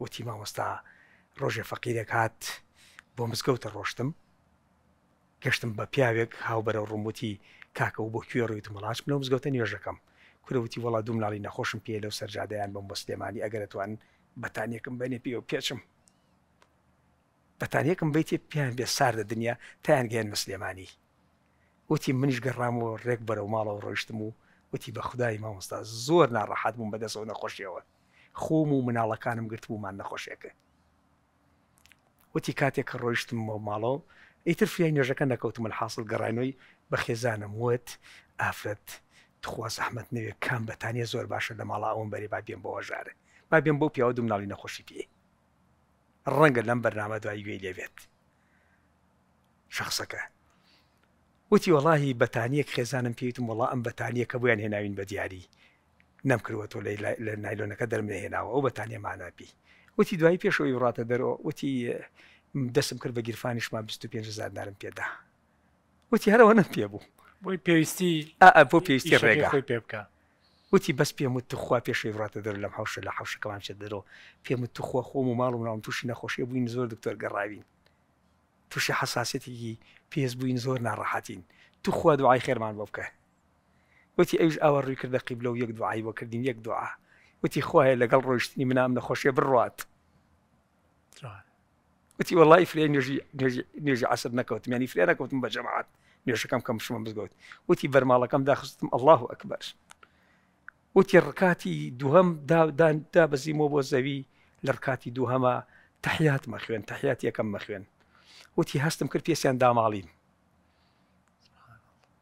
وتی مامۆستا ڕۆژێ فەقیرێک هات بۆ مزگەوت ڕۆشتم گەشتم بە پیاوێک هاو بەرەو ڕوم وتی کاکە و بۆ کوێ ڕویتم وڵاچ منەوە مزگەوتە نوێژەکەم کورە وتی وەڵا دوو مناڵی نەخۆشم پێ لەو سەرجادەیان بم بۆ سلێمانی ئەگەر ئەتوان بەتانیەکم بەێ پێ و پێچم بەتانیەکم بیتێ پێیان بێ ساردە دنیا تایان گەیان مسلێمانی وتی منیش گەڕامەوە ڕێک بەرەو ماڵەوە ڕۆیشتم و وتی بە خدای مامۆستا زۆر ناڕەحات بووم بەدەسەوە نەخۆشیەوە خۆم و مناڵەکانم گرتبوومان نەخۆشێک وتی کاتێک کە ڕۆیشتمەوە ماڵەوە ئیتر فریای نوێژەکە نەکەوتم الحاصل گەڕاینەوەی بە خێزانم وت ئافرەت تخوا زەحمەت نەوێ کام بەتانیە زۆر باشە لە ماڵا ئەوم بەرێ با بێم بۆ هەژارێ با بێم بۆ پیاوە دوو مناڵی نەخۆشی پێی ڕەنگە لەم بەرنامە دوای گوێی لێبێت شخصەکە وتی وەڵاهی بەتانیەک خێزانم پێیتم وڵا ئەم بەتانیە کە بۆیان هێناوین بە دیاری نەم کروەتۆ لە لە نایلۆنەکە دەرم نەهێناوە ئەو بەتانیە ماناپی وتی دوایی پێشەوەی بڕاتە دەرەوە وتی دەسم کرد بە گیرفانیشمان 25 هزار نارم پێدا وتی هەرەوە نەم پێ بوو بۆی پێویستی ئا بۆ پێویستی ئیشەکەی ڕێگا خۆی پێ بکە وتی بەس پێم وت توخوا پێشەوەی بڕاتە دەر لەم حوشە لە حوشەکەمان چێت دەرەوە پێم وت توخوا خۆم و ماڵ و مناڵم تووشی نەخۆشیە بووین زۆر دکتۆر گەڕاوین تووشی حەساسەتێکی پێست بووین زۆر ناڕەحەتین توخوا دوعای خێرمان بۆ بکە وتی ئەویش ئاوا ڕووی کردە قیبلە و یەک دوعای بۆ کردین یەک دوعا وتی خوایە لەگەڵ ڕۆیشتنی منا ئەم نەخۆشیە بڕوات وتی وەڵی فرێ نوێژی نوێژی عسب نەکەوتم ینی فرێ نەکەوتم بە جەماعات نوێشەکەم کەم شمە بزگوت وتی بەرماڵەکەم داخستم ئەله و ئەکبەر وتی ڕکاتی دووهم دادان دا بەزیمەوە بۆ زەوی لە ڕکاتی دووهەمە تەحیات مەخوێن تەحیات یەکەم مەخوێن وتی هەستم کرد پێسیان داماڵین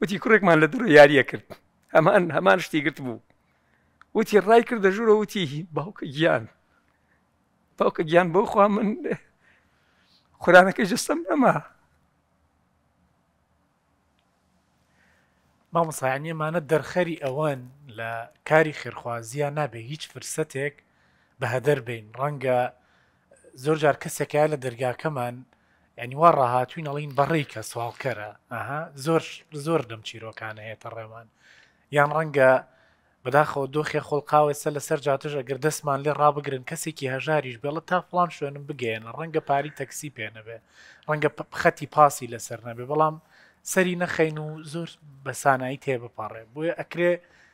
وتی کوڕێکمان لە دەرەوە یاریە کرد هەمان هەمان شتی گرت بوو وتی ڕای کردە ژوورە وتی باوکە گیان باوکە گیان بۆ خوا من قورانەکە جستم نەما مامۆسایانیەمانە دەرخەری ئەوەن لە کاری خێرخوازیە نابێ هیچ فرسەتێک بەهدەر بین ڕەنگە زۆر جار کەسێک کە لە دەرگاکەمان ینی وا ڕاهاتوین ئەڵین بەڕێی کە سوالکەرە ئەها زۆر زۆر دەم چیرۆکانە هەیە تەڕێمان یان ڕەنگە بەداخەوە دۆخێ خۆڵقاوەسە لەسەر جاتەژە گەر دەستمان لێ ڕابگرن کەسێکی هەژاریش بێڵە تا فلان شوێنم بگەێنە ڕەنگە پاری تەکسی پێ نەبێ ڕەنگە خەتی پاسی لەسەر نەبێ بەڵام سەری نەخەین و زۆر بەسانایی تێ بپەڕێ بۆیە ئەکرێ